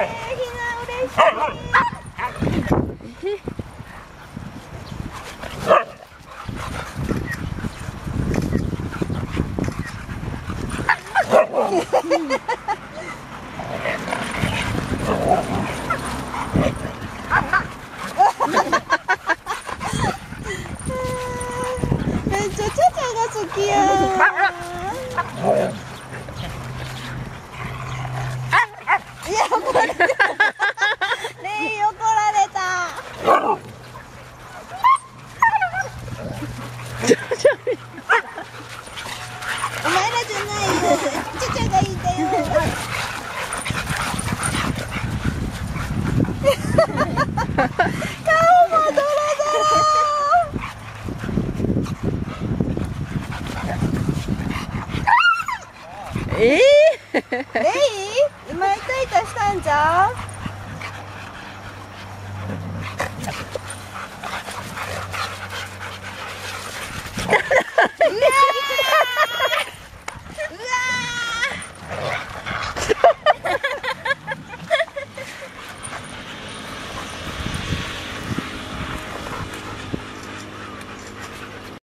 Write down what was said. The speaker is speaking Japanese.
めっちゃちゃちゃが好きやいや怒られたレイ怒られたお前らじゃないよちゃちゃがいいんだよ。顔もドロドロ。ええレイ今イタイタしたんじゃん No!